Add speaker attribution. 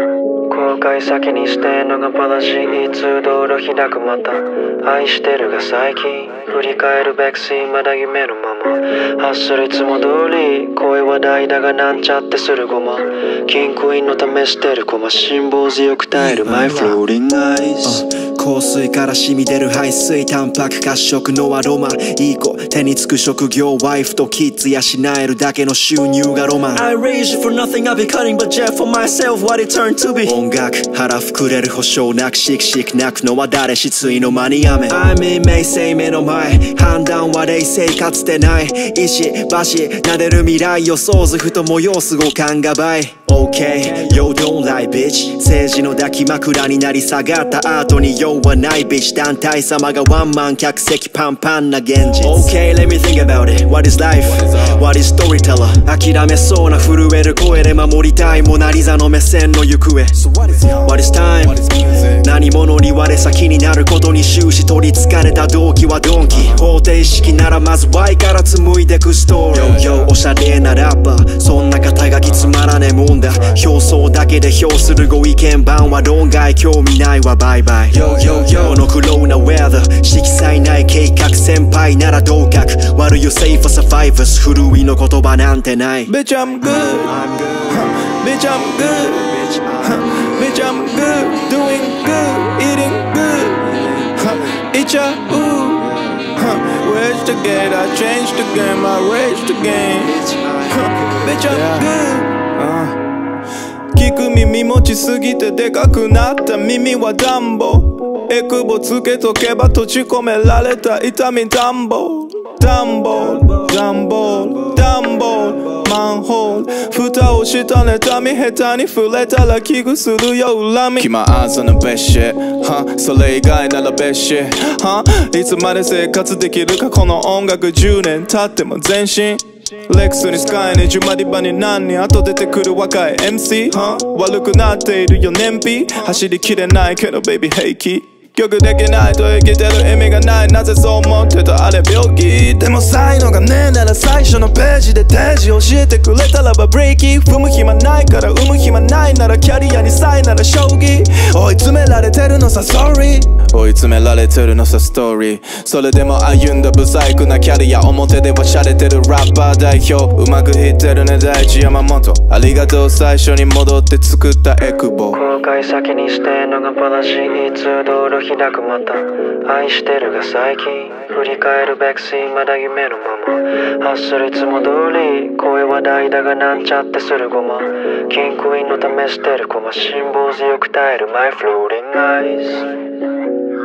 Speaker 1: 後悔先にしてんのがパラシいつ道路開くまた愛してるが最近。振り返るべくしまだ夢のまま。発するいつも通り声は大だがなんちゃってするごま。キンクインの試してるコマ辛抱強く耐えるマイフローリングアイス。
Speaker 2: 香水から染み出る排水タンパク褐色のアロマ。いい子。手につく職業ワイフとキッズ養えるだけの収入がロマン。
Speaker 3: I you for nothing, I've been cutting but jet for myself, what it turned to be.
Speaker 2: 音楽腹膨れる保証なくしくしく泣くのは誰失意の間に雨 I'm in 名声目の前判断は冷静かつてない。石橋撫でる未来予想図ふと催す五感が倍 OK Yo don't lie bitch. 政治の抱き枕になり下がった後に用はない。ビッチ団体様がワンマン客席パンパンな現実。OK let me think about it. What is life? What is storyteller? 諦めそうな震える声で守りたいモナリザの目線の行方。What is time? 何者に我先になることに終始取りつかれた動機はドンキ方程式ならまず Y から紡いでくストーリー。Yo yo おしゃれなラッパーそんな肩書きつまらねえもんだ。表層だけで評するご意見番は論外興味ないわ。バイバイ。Yo yo yo. この苦労なウェザー色彩ない計画先輩なら同格悪いよ safe for survivors 古いの言葉なんてない。
Speaker 4: Bitch, I'm good. Bitch, I'm good. Bitch, I'm good. Doing good. Eating good. Eat your ooh. Huh. Where's the gate? I changed the game. I raised the game. Huh. Bitch, I'm good. Uh. 聞く耳持ちすぎてでかくなった耳はダンボエクボつけとけば閉じ込められた痛みダンボダンボダンボダンボマンホールした妬み下手に触れたら危惧するよ恨み。Keep my eyes on the best shit、huh? それ以外なら best shit、huh? いつまで生活できるかこの音楽10年経っても前進。レックスにスカイねジュマリバに何人後出てくる若い MC、huh? 悪くなっているよ燃費。走りきれないけどベイビー平気曲できないと生きてる意味がないなぜそう思ってたあれ病気でも才能がねえなら最初のページで提示教えてくれたらばブレーキ踏む暇ないから産む暇ないならキャリアにさえなら将棋追い詰められてるのさ sorry 追い詰められてるのさストーリーそれでも歩んだブサイクなキャリア表では洒落てるラッパー代表。うまくいってるね大地山本。ありがとう最初に戻って作ったエクボ。
Speaker 1: 後悔先に捨てのがパラシいつ道路開くまた愛してるが最近。振り返るべくしまだ夢のまま発するいつも通り声は大だがなんちゃってするごまキンクインのためしてる駒辛抱強く耐えるマイフローリングアイス